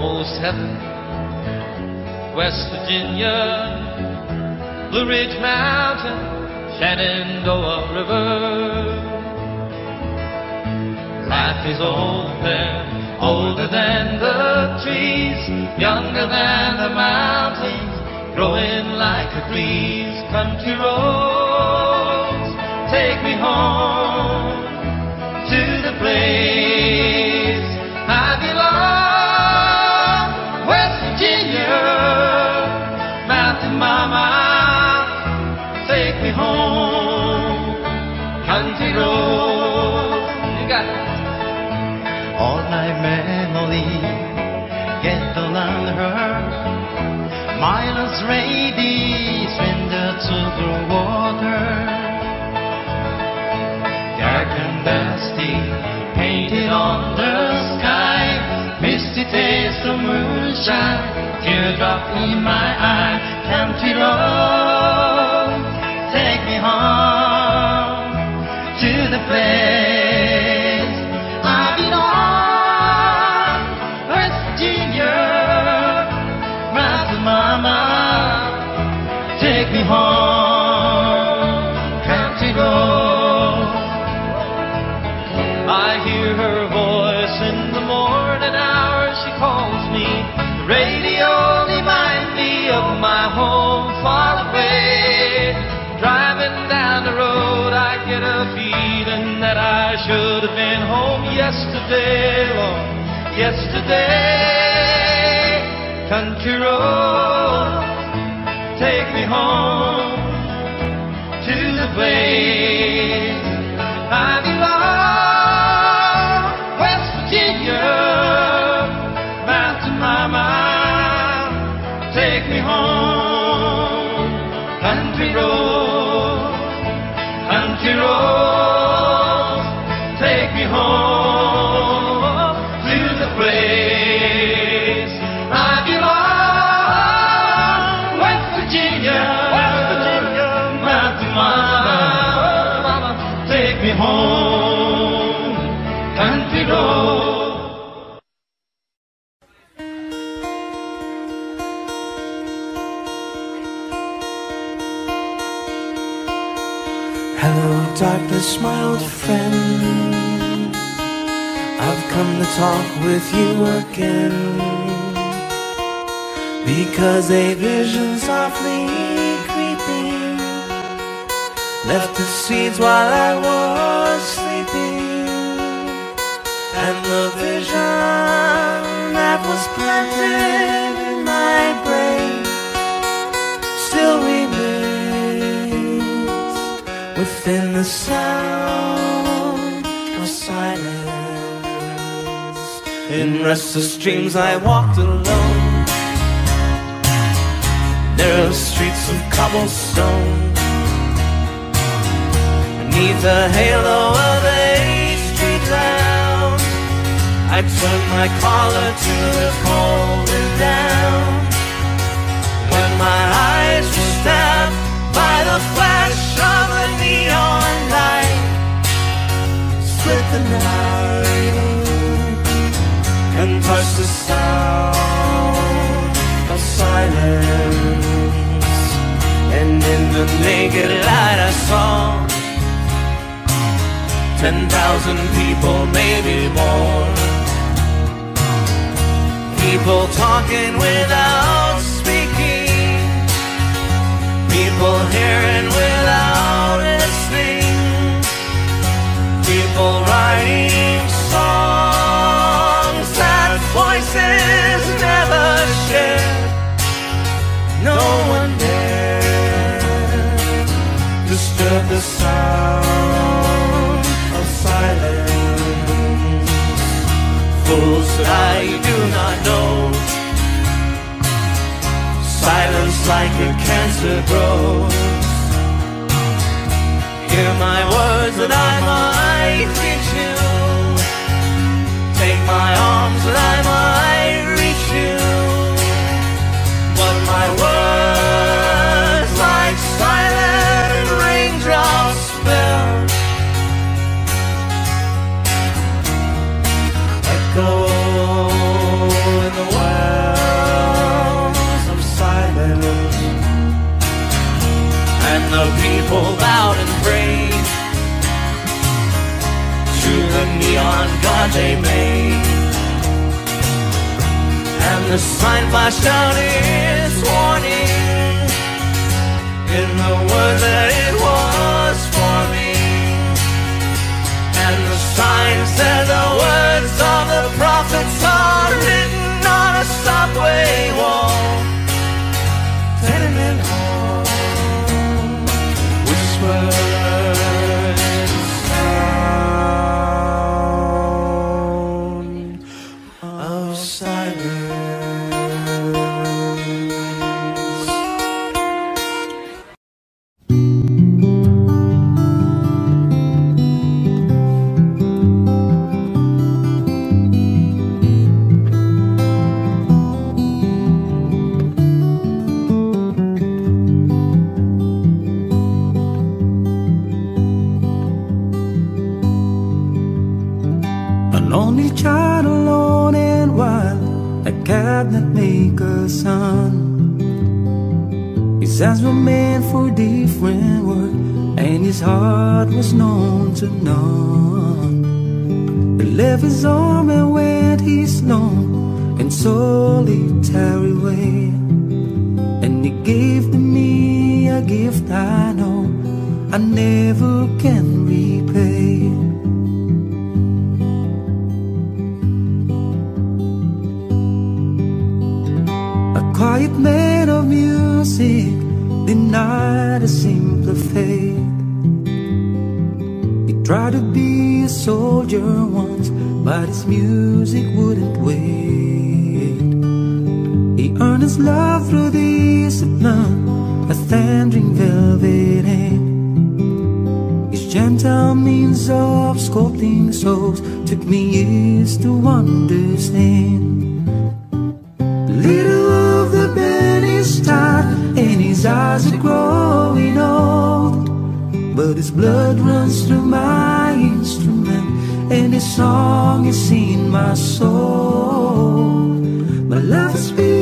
almost heaven. West Virginia, Blue Ridge Mountain, Shenandoah River. Life is old there, older than the trees, younger than the mountains, growing like a breeze. Country roads, take me home to the place wander to the water. Dark and dusty, painted on the sky. Misty taste of moonshine, teardrop in my eye. Country road, take me home to the place should have been home yesterday, Lord. Yesterday, country road, take me home to the place I belong. West Virginia, Mountain Mama, take me home. Country road, country road, my old friend. I've come to talk with you again. Because a vision softly creeping left the seeds while I was sleeping. And the vision that was planted the sound of silence. In restless dreams, I walked alone. Narrow streets of cobblestone. Beneath the halo of a street lamp, I turned my collar to the cold and down. When my eyes were stabbed by the flash neon light, split the night and touched the sound of silence. And in the naked light, I saw ten thousand people, maybe more. People talking without speaking. People hearing without listening. People writing songs that voices never shared. No one dared disturb the sound of silence. Fools that I do not know. Silence like a cancer grows. Hear my words that I made. And the sign flashed out its warning in the word that it was for me. And the sign said the words of the prophets are written on a subway wall. Different work, and his heart was known to none. He left his home and went his lone and solitary way. And he gave to me a gift I know I never can tried to be a soldier once, but his music wouldn't wait. He earned his love through the discipline, a thundering velvet hand. His gentle means of sculpting souls took me years to understand. But his blood runs through my instrument and his song is in my soul. My love has been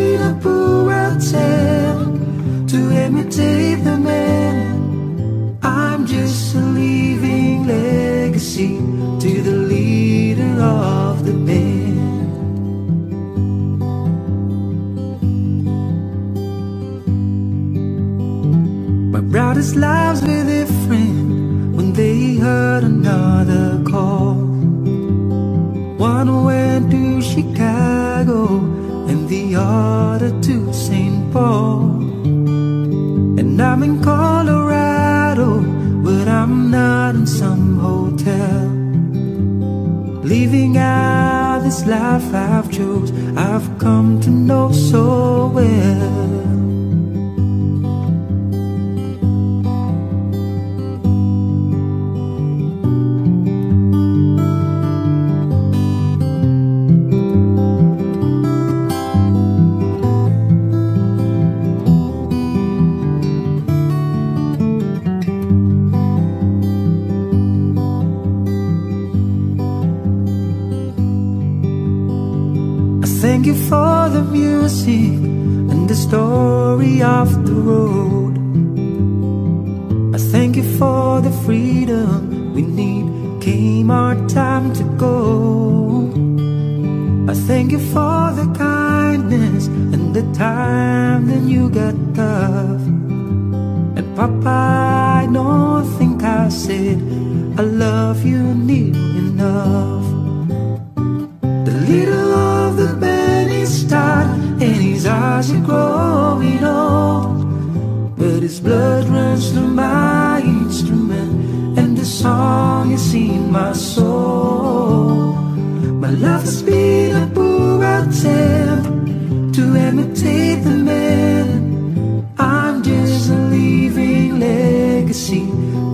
My love has been a poor attempt to imitate the man. I'm just a living legacy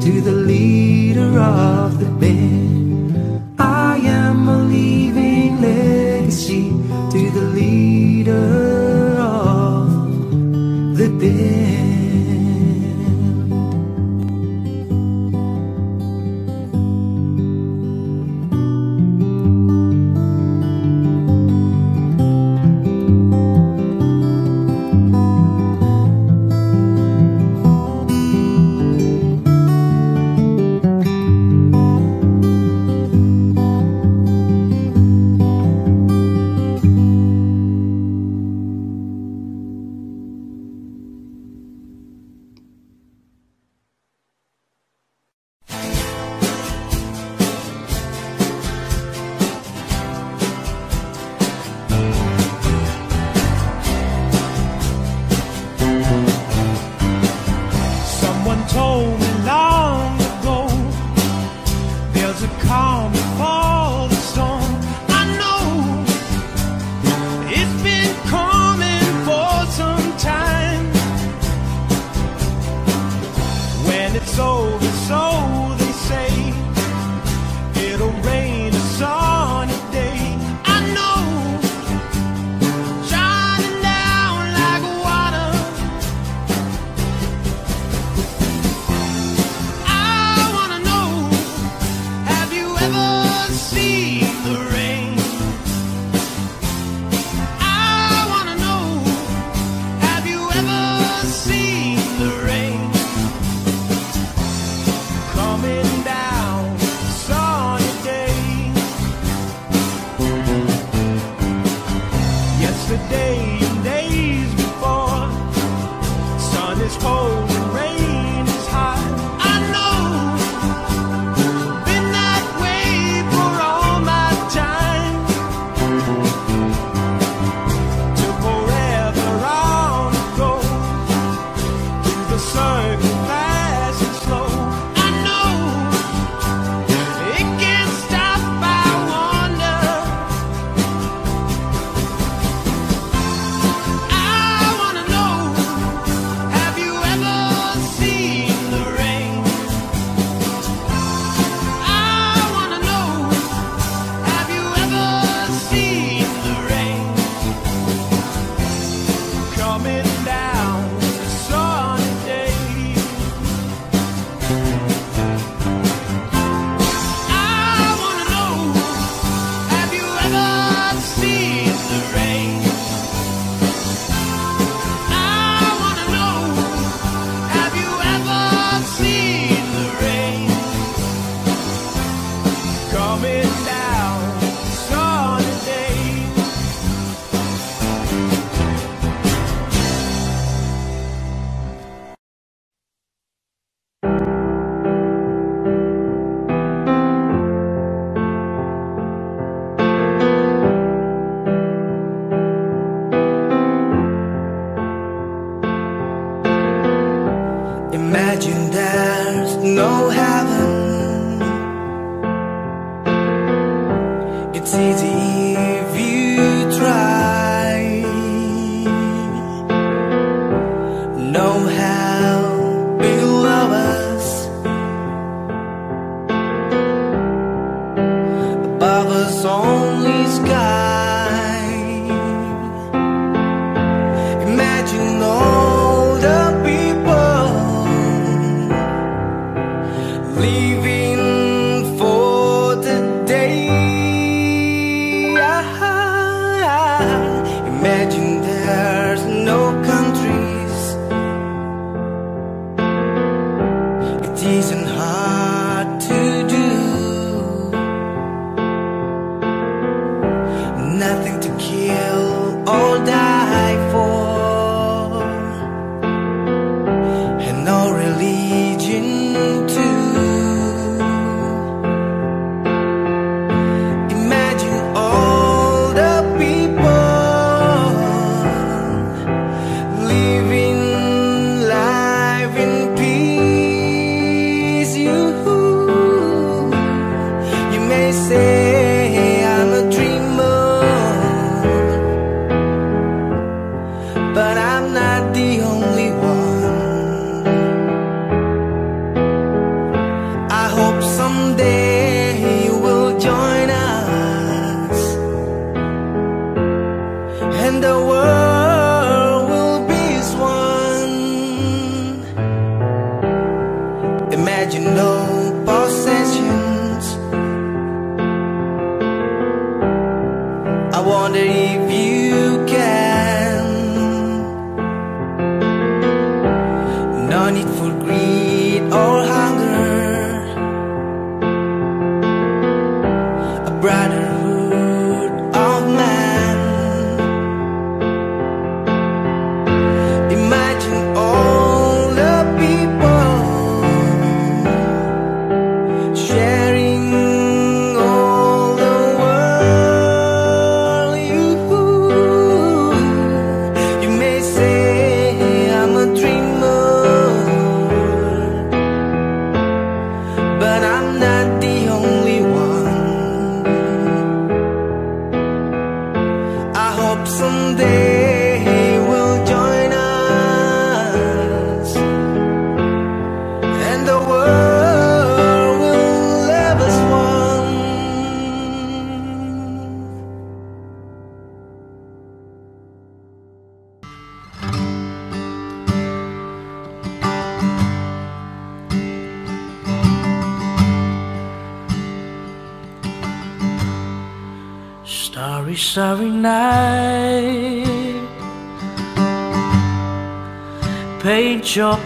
to the leader of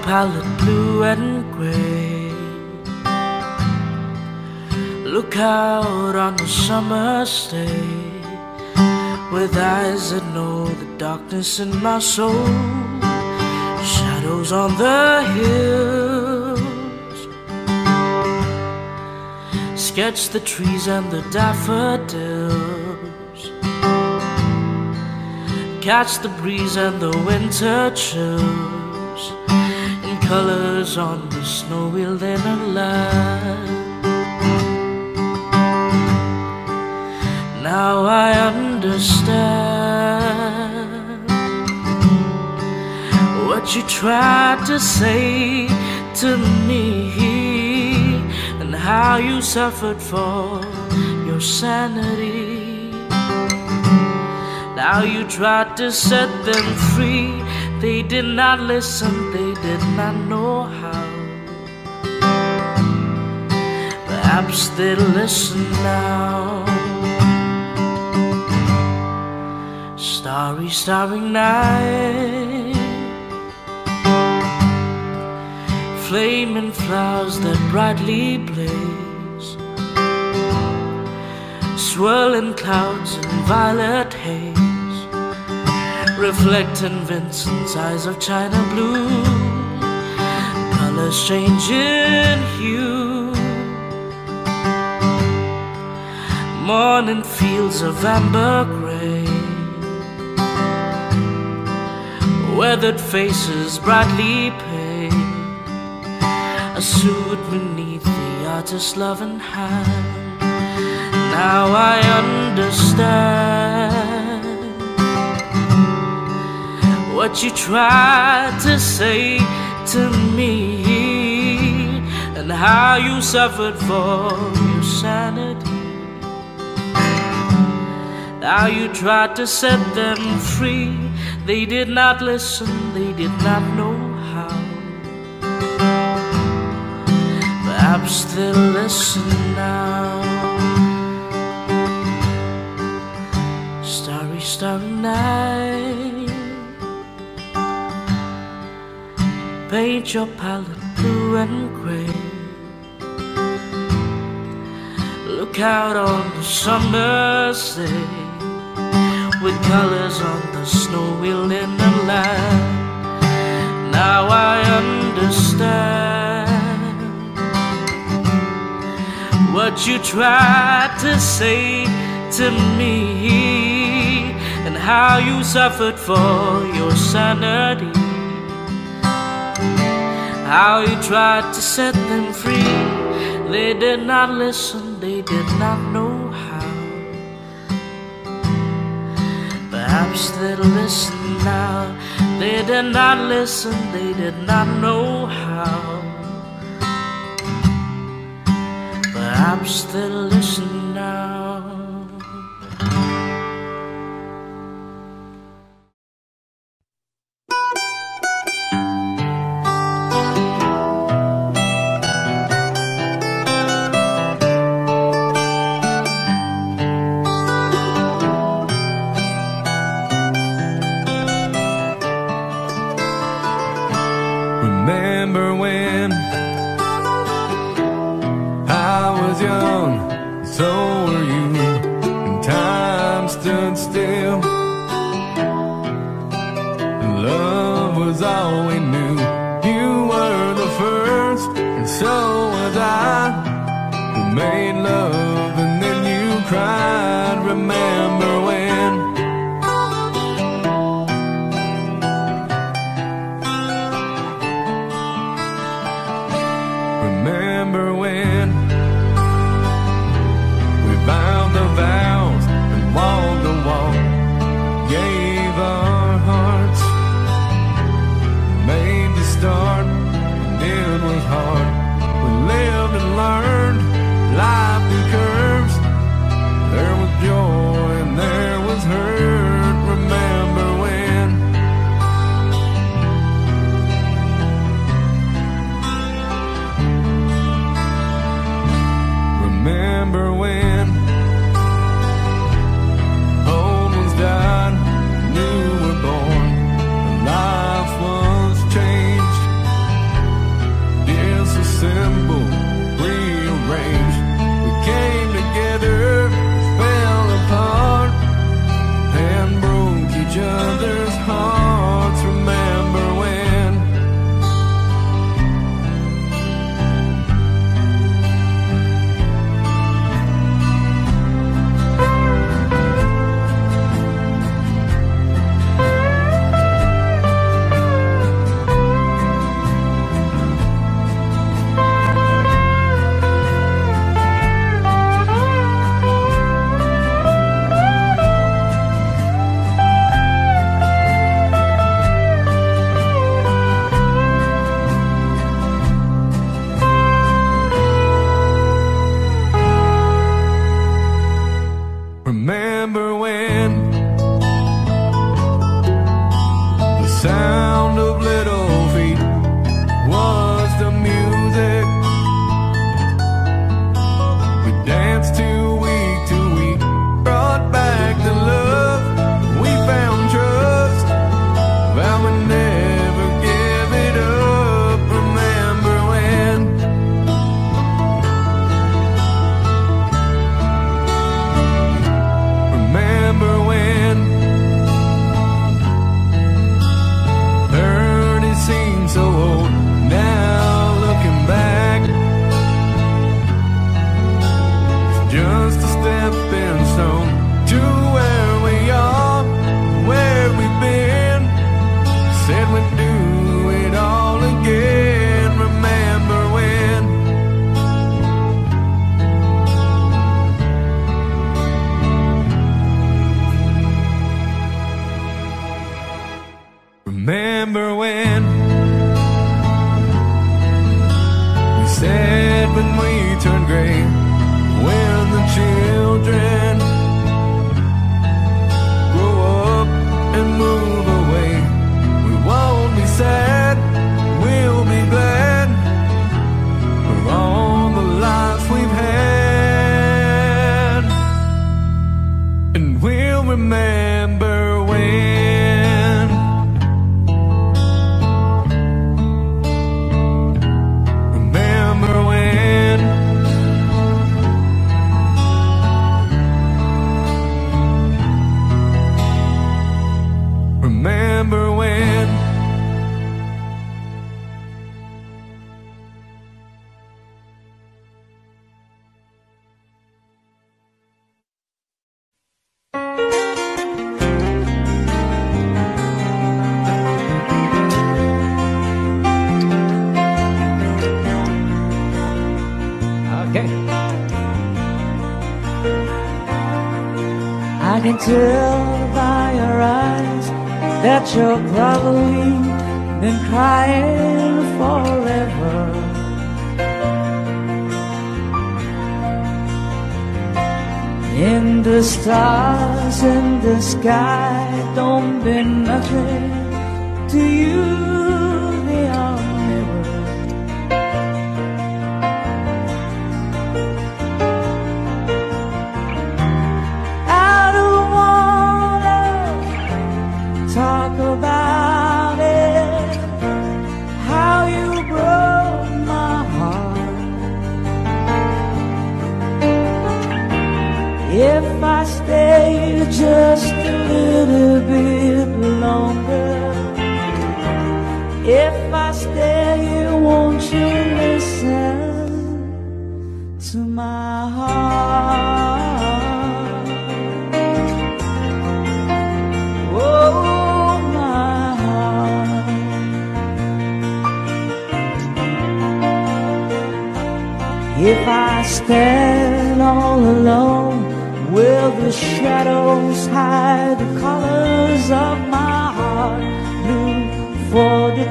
palette blue and gray. Look out on the summer's day with eyes that know the darkness in my soul. Shadows on the hills. Sketch the trees and the daffodils catch the breeze and the winter chills colors on the snowy linen land. Now I understand what you tried to say to me and how you suffered for your sanity. Now you tried to set them free. They did not listen, they did not know how. Perhaps they'll listen now. Starry, starry night. Flaming flowers that brightly blaze. Swirling clouds and violet haze reflecting Vincent's eyes of china blue. Colors changing hue. Morning fields of amber gray. Weathered faces brightly pale. A suit beneath the artist's loving hand. Now I understand what you tried to say to me and how you suffered for your sanity. How you tried to set them free. They did not listen, they did not know how. Perhaps they'll listen now. Starry, starry night. Paint your palette blue and gray. Look out on the summer's day with colors on the snow wheel in the land. Now I understand what you tried to say to me and how you suffered for your sanity how you tried to set them free. They did not listen, they did not know how. Perhaps they'll listen now. They did not listen, they did not know how. Perhaps they'll listen sky don't mean nothing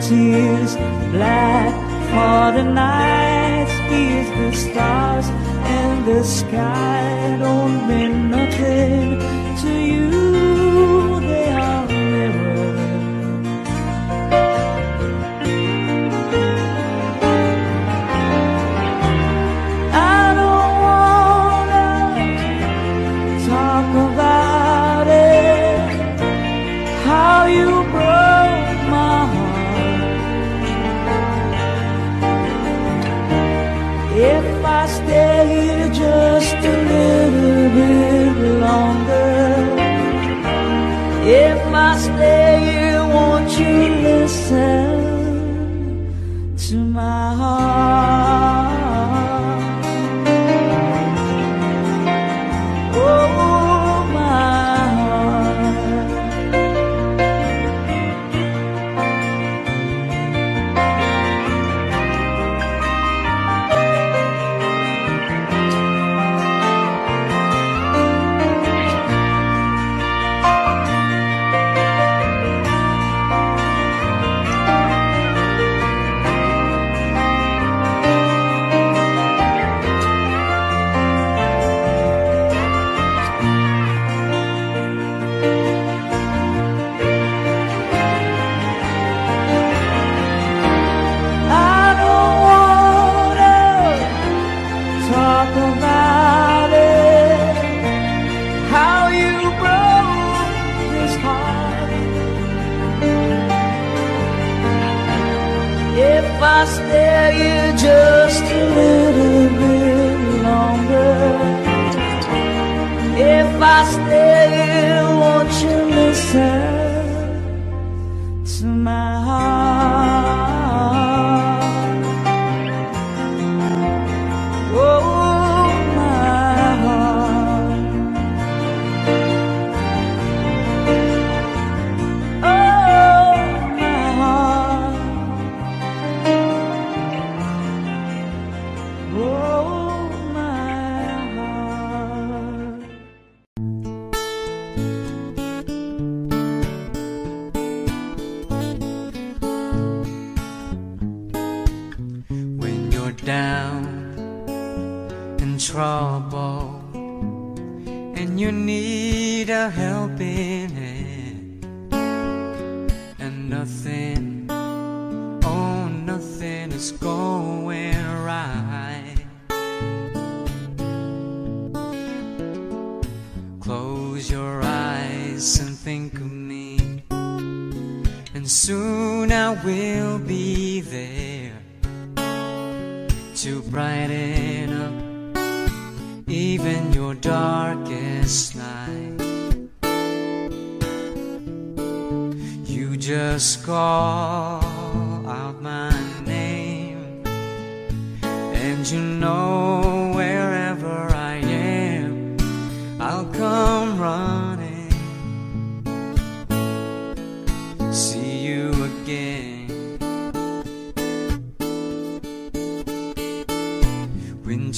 tears Black for the night. Beneath the stars and the sky. Don't mean nothing to you. They are never I don't wanna talk about it. How you broke If I stay here just a little bit longer, if I stay here, won't you listen close your eyes and think of me and soon I will be there to brighten up even your darkest night. You just call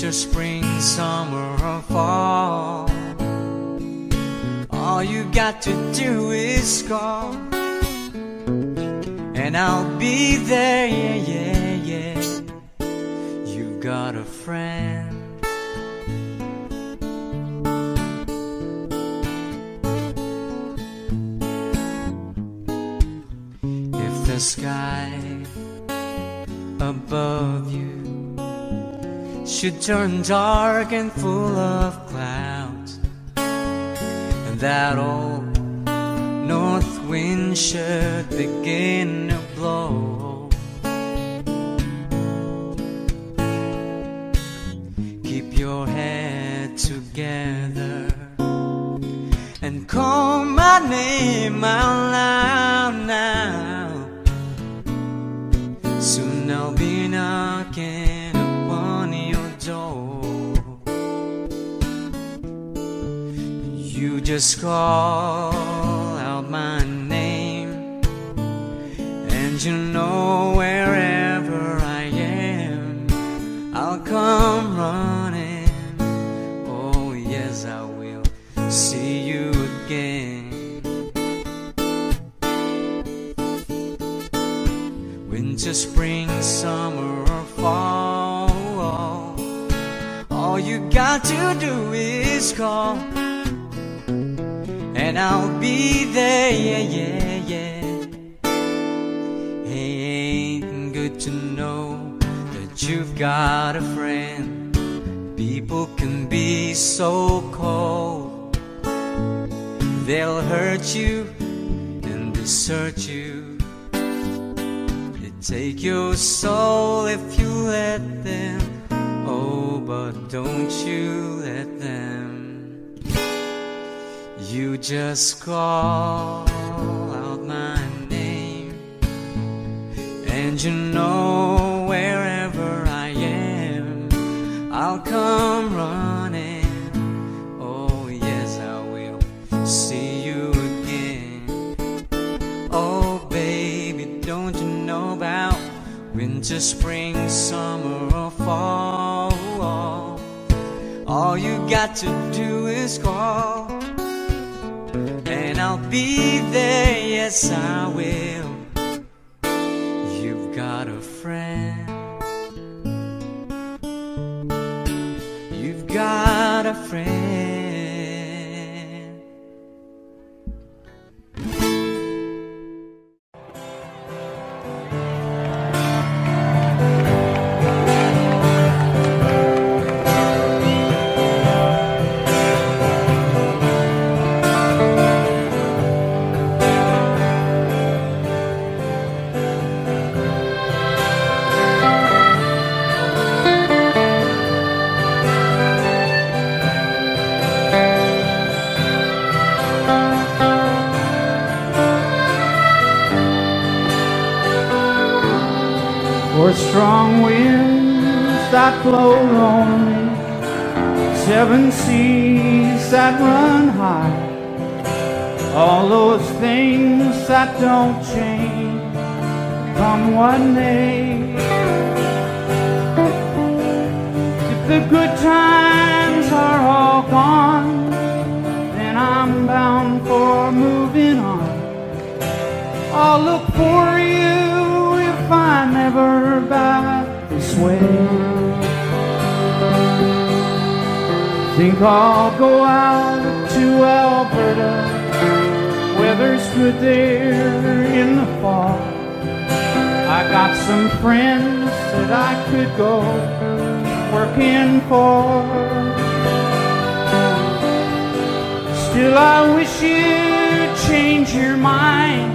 Winter, spring, summer, or fall. All you got to do is call, and I'll be there. Yeah, yeah, yeah. You've got a friend. If the sky above should turn dark and full of clouds, and that old north wind should begin to blow. Keep your head together and call my name out loud just call out my name, and you know wherever I am, I'll come running. Oh, yes, I will see you again. Winter, spring, summer, or fall. All you got to do is call, and I'll be there. Yeah, yeah, yeah. Hey, ain't good to know that you've got a friend. People can be so cold, they'll hurt you and desert you. They take your soul if you let them. Oh, but don't you let them. You just call out my name, and you know wherever I am, I'll come running. Oh, yes, I will see you again. Oh, baby, don't you know about winter, spring, summer, or fall? All you got to do is call, I'll be there. Yes, I will. You've got a friend. You've got a friend. That don't change, come what may. If the good times are all gone, then I'm bound for moving on. I'll look for you if I'm ever back this way. Think I'll go out to Alberta. Weather's good there got some friends that I could go working for. Still, I wish you'd change your mind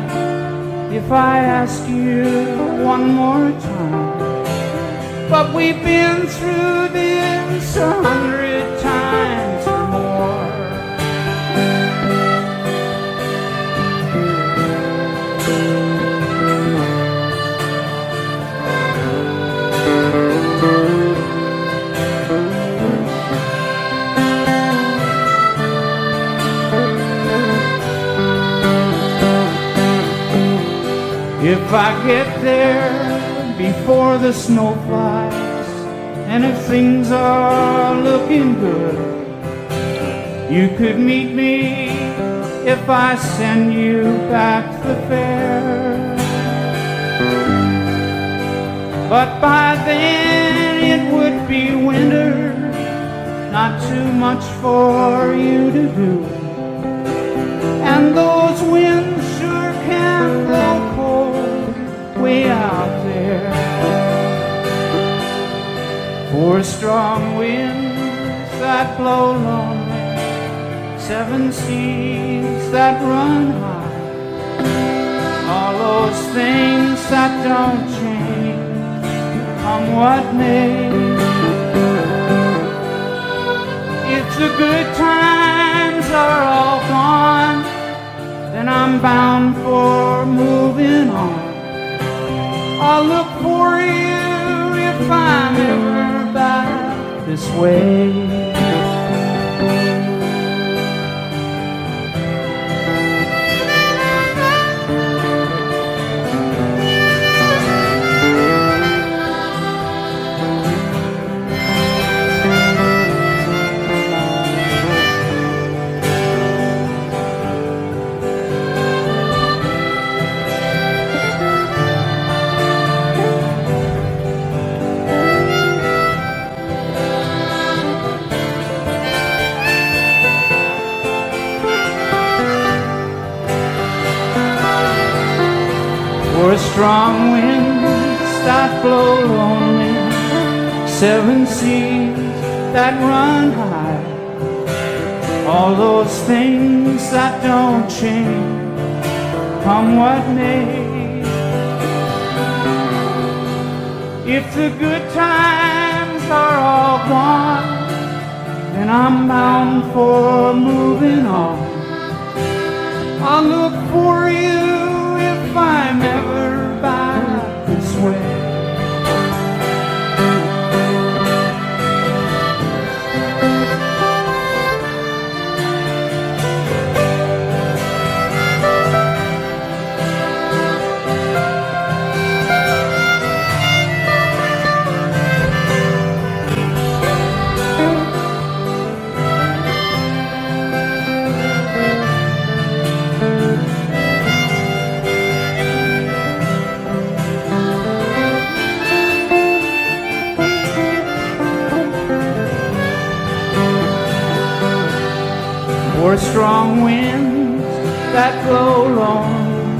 if I ask you one more time. But we've been through this a hundred times If I get there before the snow flies, and if things are looking good, you could meet me if I send you back the fare. But by then it would be winter, not too much for you to do. And those winds way out there. For strong winds that blow lonely, seven seas that run high, all those things that don't change, come what may. If the good times are all gone, then I'm bound for moving on. I'll look for you if I'm ever back this way. Strong winds that blow lonely, seven seas that run high, all those things that don't change, come what may. If the good times are all gone, then I'm bound for moving on. I'll look for you strong winds that blow long,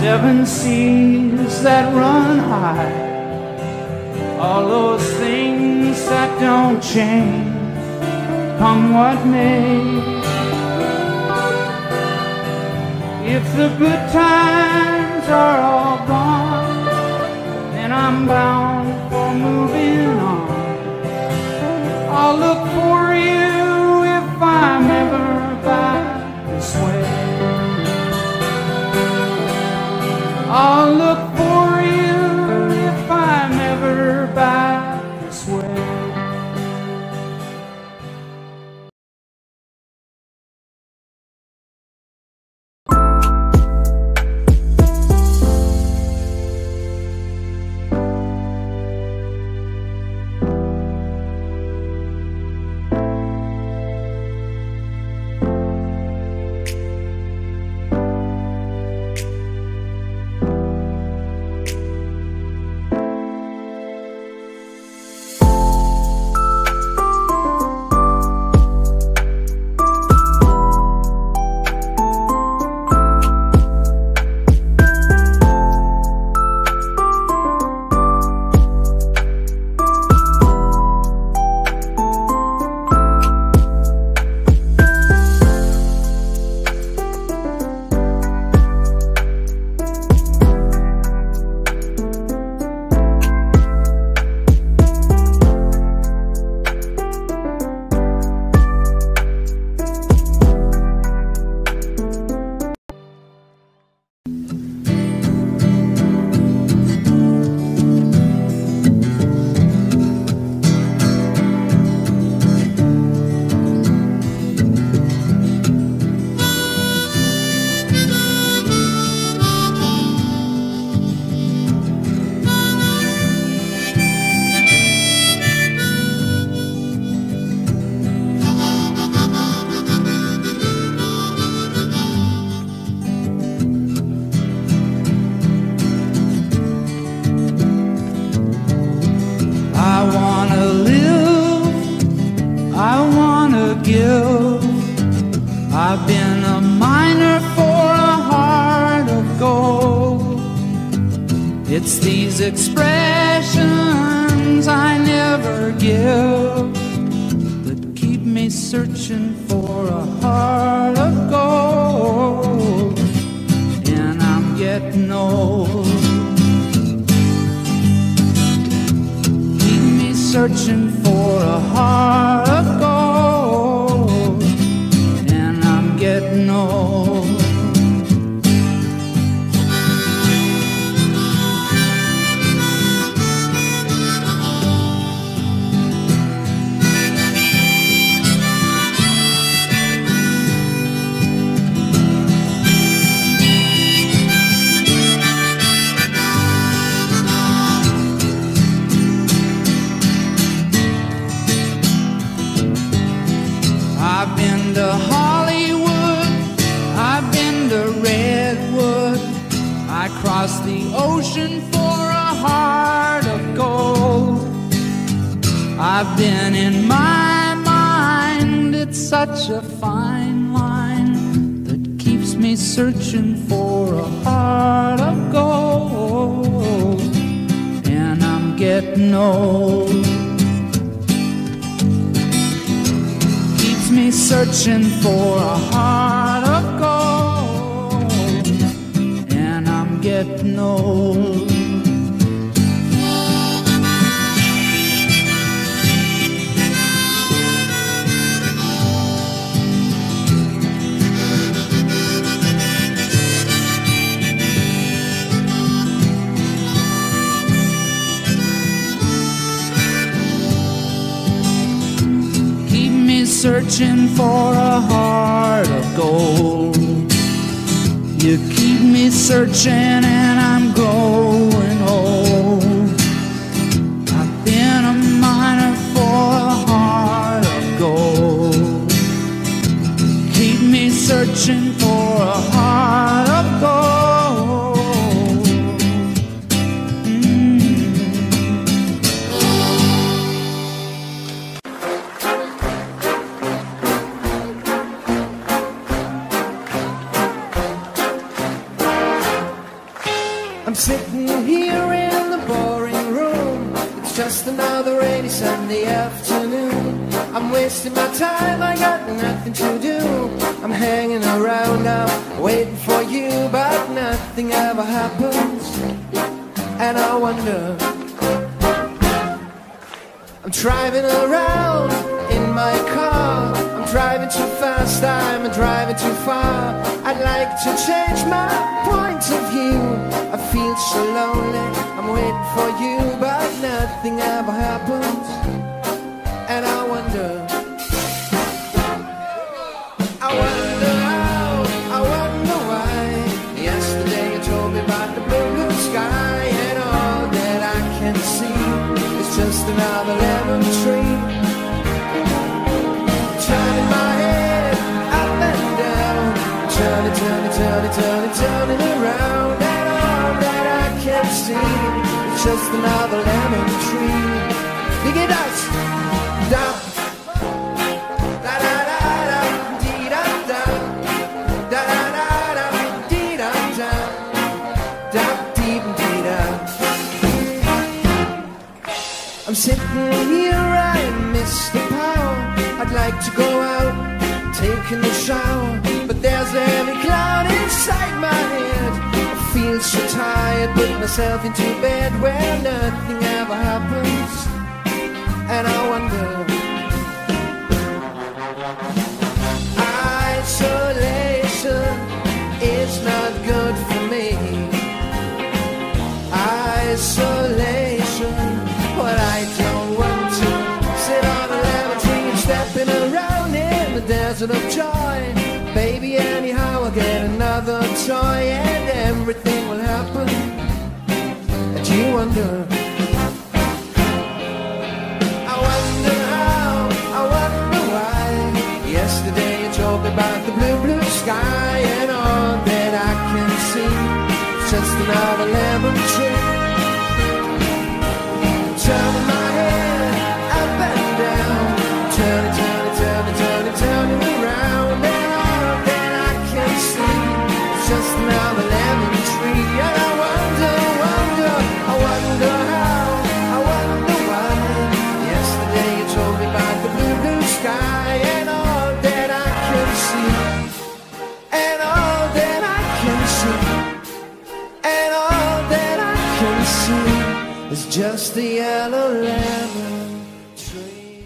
seven seas that run high, all those things that don't change, come what may. If the good times are all gone, then I'm bound for moving on. I've been to Hollywood, I've been to Redwood, I crossed the ocean for a heart of gold. I've been in my mind, it's such a fine line that keeps me searching for a heart of gold. And I'm getting old. Searching for a heart of gold, and I'm getting old. Searching for a heart of gold. You keep me searching and I'm growing old. I've been a miner for a heart of gold. Keep me searching nothing ever happens. And I wonder. I'm driving around in my car. I'm driving too fast, I'm driving too far. I'd like to change my point of view. I feel so lonely, I'm waiting for you, but nothing ever happens. Turning, around, and all that I can see is just another lemon tree. Dig it us, down. I'm sitting here, I miss the power. I'd like to go out, taking a shower, heavy cloud inside my head. I feel so tired, put myself into bed where nothing ever happens, and I wonder. Isolation is not good for me. Isolation, but I don't want to sit on a tree and stepping around in the desert of joy. Everything will happen. And you wonder. I wonder how, I wonder why. Yesterday you told me about the blue, blue sky, and all that I can see just another lemon tree. Just a yellow lemon tree.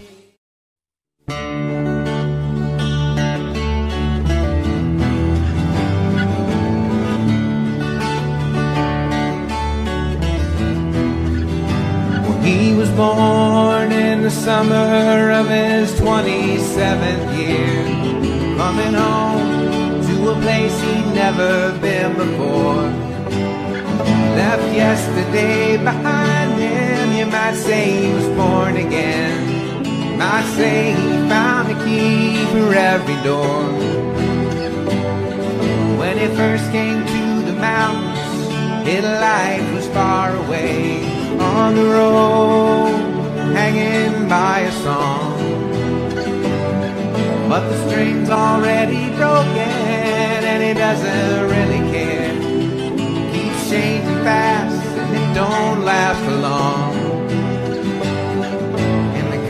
He was born in the summer of his 27th year, coming home to a place he'd never been before. Left yesterday behind you might say he was born again. You might say he found a key for every door. When he first came to the mountains, his life was far away on the road, hanging by a song. But the string's already broken, and he doesn't really care. Keeps changing fast, and it don't last for long.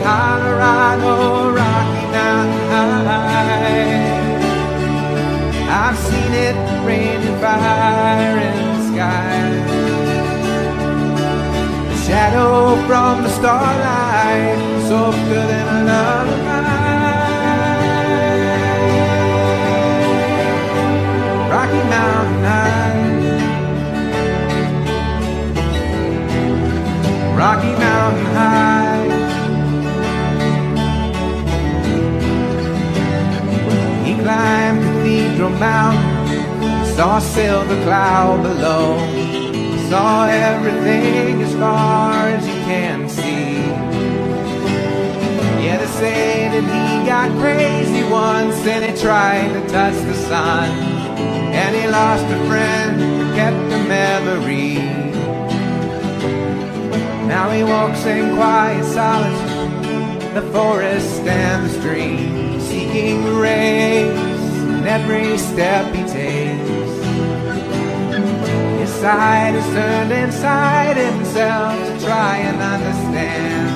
Colorado Rocky Mountain High. I've seen it rain and fire in the sky. The shadow from the starlight, softer than a lullaby. Rocky Mountain High. Rocky Mountain High. Mountain, saw silver cloud below, saw everything as far as you can see. Yeah, they say that he got crazy once and he tried to touch the sun, and he lost a friend, who kept a memory. Now he walks in quiet solitude, the forest and the stream, seeking grace in every step he takes. His side is turned inside himself to try and understand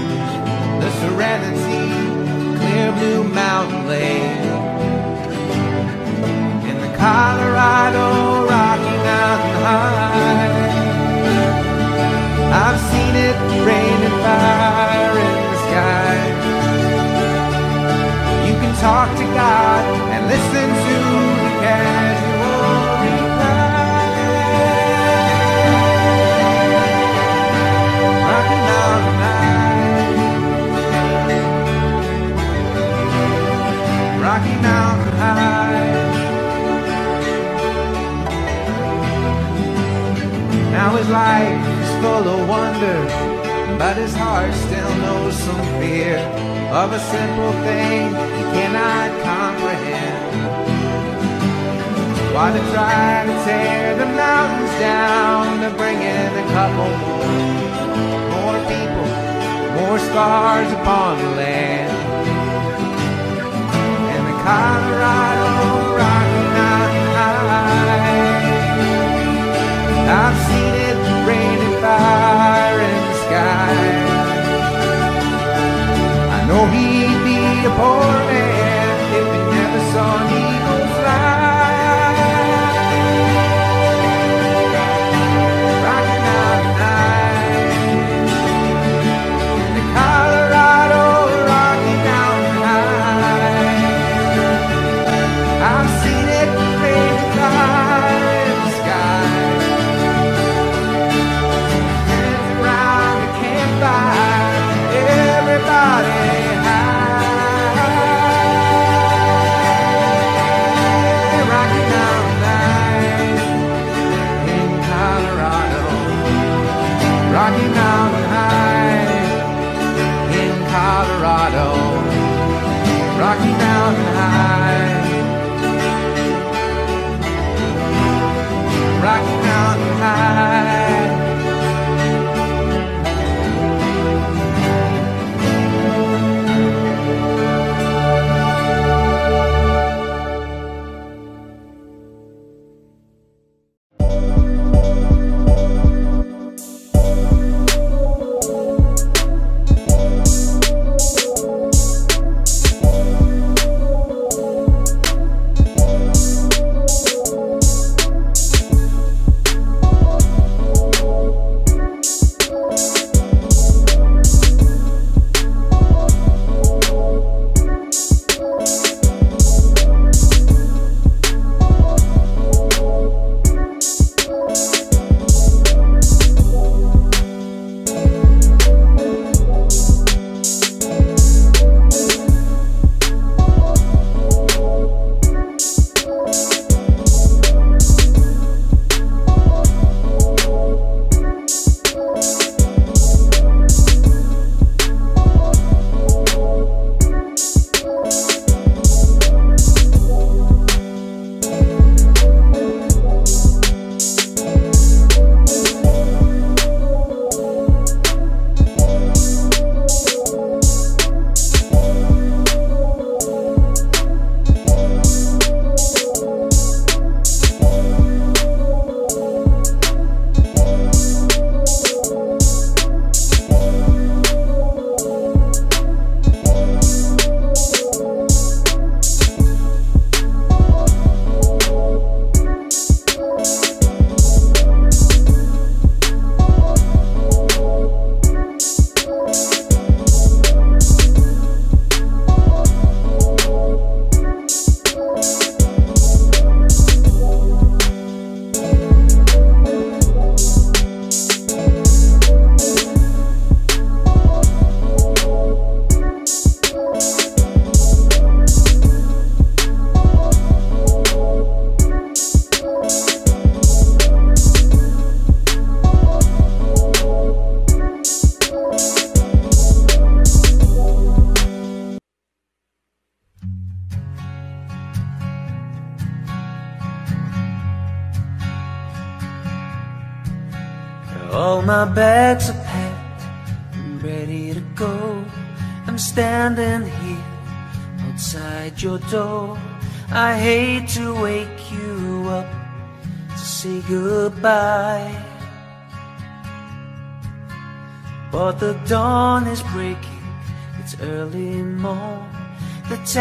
the serenity, clear blue mountain lake. In the Colorado Rocky Mountain High. I've seen it rain and fire in the sky. Talk to God and listen to the casual reply. Rocky Mountain High. Rocky Mountain High. Now his life is full of wonder, but his heart still knows some fear of a simple thing you cannot comprehend. Why to try to tear the mountains down to bring in a couple more, more people, more stars upon the land. And the Colorado Know he'd be a poor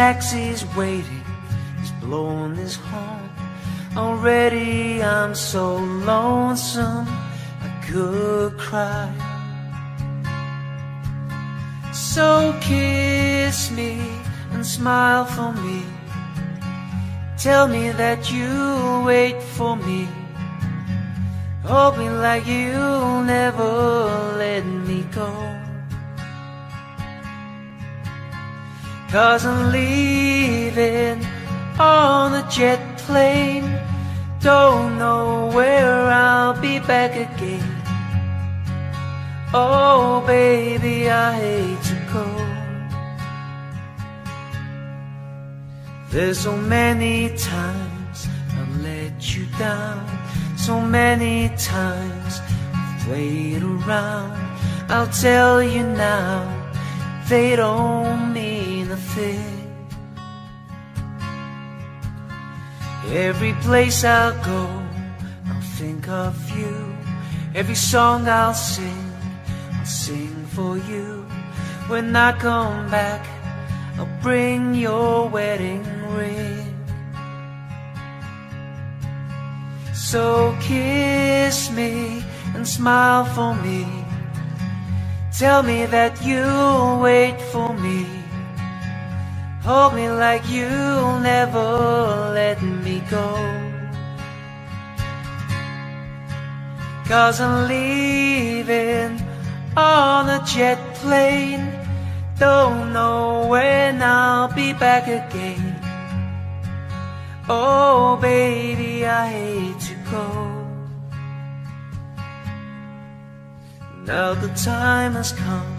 taxi's waiting, he's blowing his horn. Already I'm so lonesome, I could cry. So kiss me and smile for me. Tell me that you'll wait for me. Hold me like you'll never let me go. Cause I'm leaving on a jet plane. Don't know where I'll be back again. Oh, baby, I hate to go. There's so many times I've let you down. So many times I've played around. I'll tell you now, they don't mean thing. Every place I'll go, I'll think of you. Every song I'll sing, I'll sing for you. When I come back, I'll bring your wedding ring. So kiss me and smile for me. Tell me that you'll wait for me. Hold me like you'll never let me go. Cause I'm leaving on a jet plane. Don't know when I'll be back again. Oh, baby, I hate to go. Now the time has come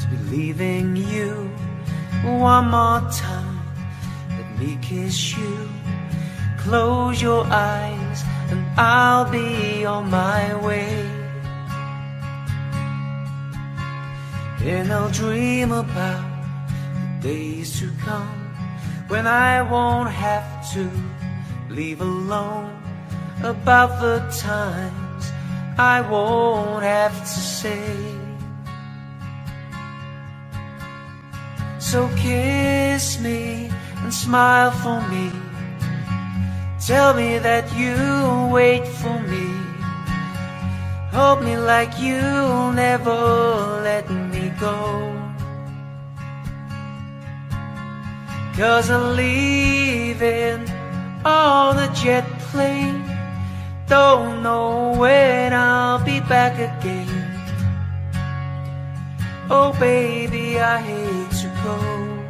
to be leaving you. One more time, let me kiss you. Close your eyes, and I'll be on my way. And I'll dream about the days to come when I won't have to leave alone. About the times I won't have to say. So kiss me and smile for me. Tell me that you'll wait for me. Hold me like you'll never let me go. Cause I'm leaving on a jet plane. Don't know when I'll be back again. Oh, baby, I hate to go.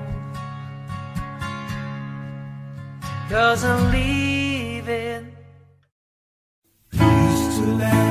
Cause I'm leaving. We to laugh,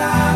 like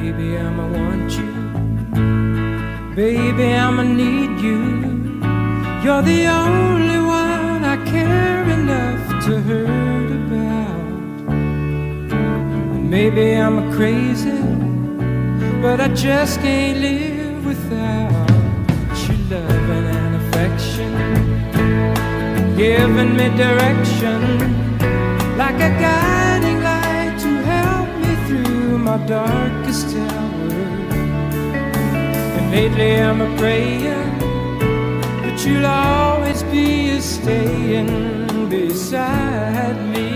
Baby, I'ma want you. Baby, I'ma need you. You're the only one I care enough to hurt about. And maybe I'm crazy, but I just can't live without your love and affection, giving me direction like a guiding light to help me through my dark. Lately I'm a praying that you'll always be a staying beside me.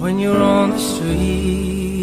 When you're on the street,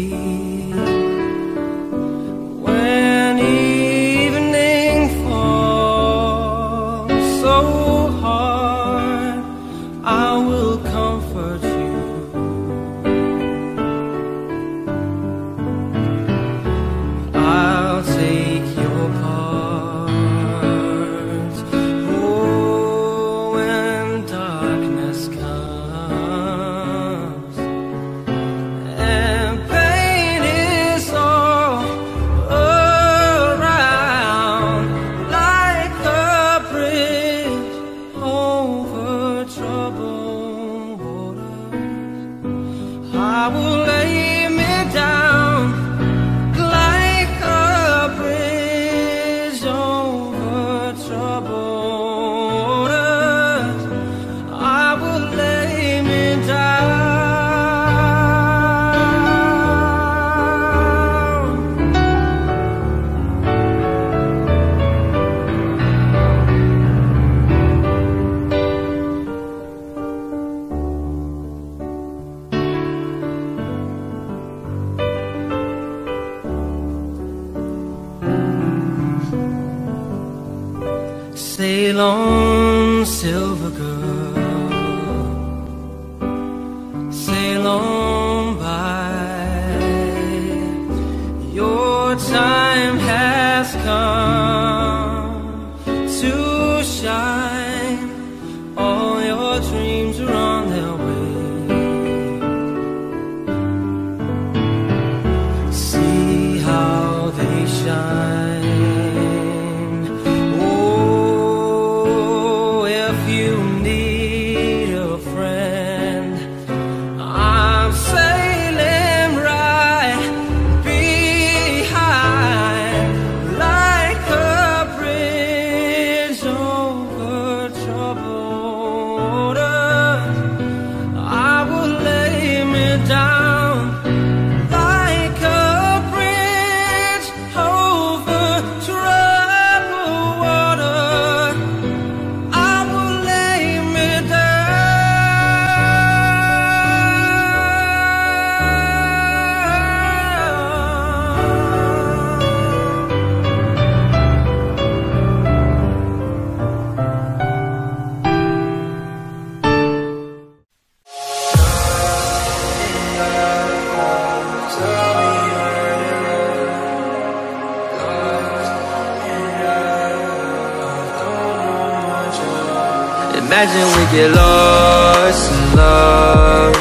get lost in love.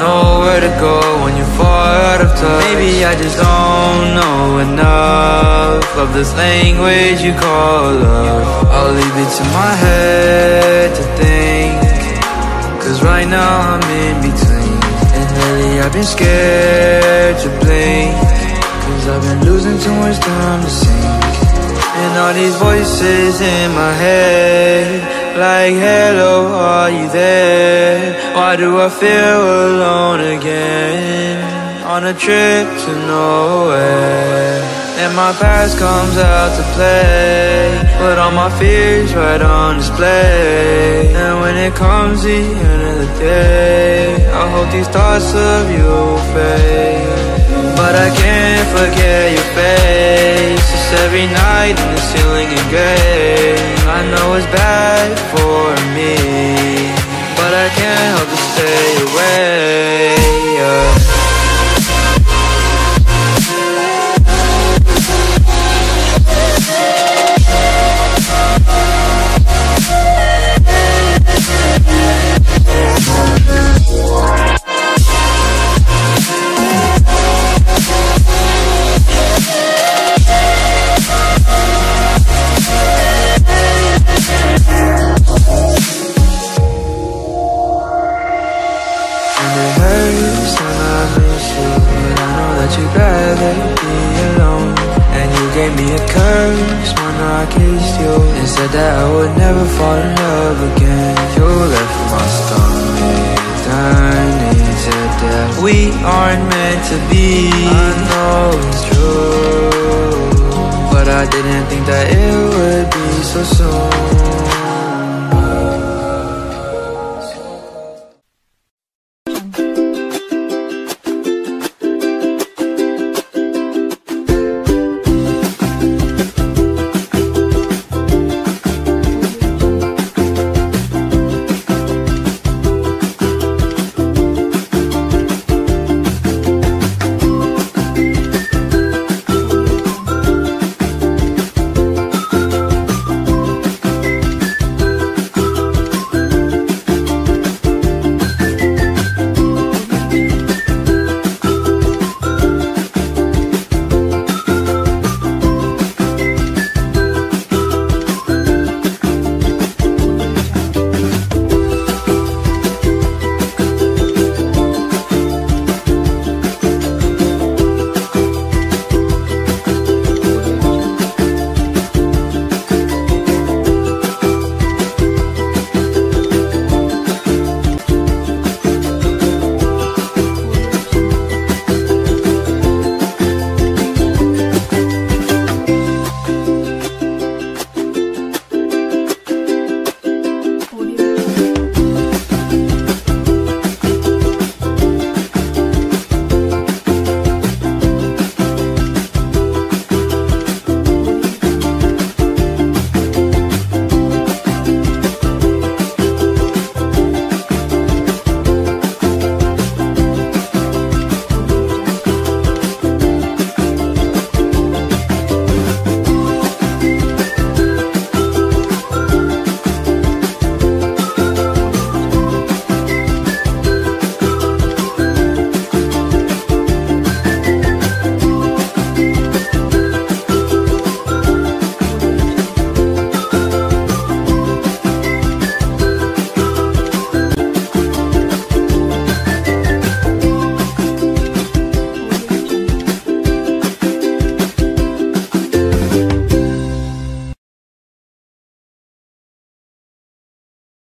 Nowhere to go when you fall out of touch. Maybe I just don't know enough Of this language you call love. I'll leave it to my head to think. Cause right now I'm in between. And lately I've been scared to blink. Cause I've been losing too much time to sink. And all these voices in my head Like hello, are you there? Why do I feel alone again? On a trip to nowhere And my past comes out to play. Put all my fears right on display. And when it comes the end of the day I hope these thoughts of you fade. But I can't forget your face. It's every night in the ceiling in gray. I know it's bad for me But I can't help but stay away yeah. and I miss you, I know that you'd rather be alone a curse when I kissed you And said that I would never fall in love again. You left my stomach turning to death We aren't meant to be. I know it's true But I didn't think that it would be so soon